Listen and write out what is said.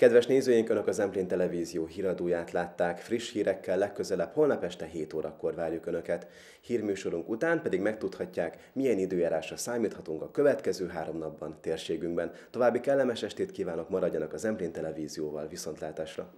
Kedves nézőink, Önök az Emplén Televízió híradóját látták. Friss hírekkel legközelebb holnap este 7 órakor várjuk Önöket. Hírműsorunk után pedig megtudhatják, milyen időjárásra számíthatunk a következő három napban térségünkben. További kellemes estét kívánok, maradjanak az Emplén Televízióval viszontlátásra.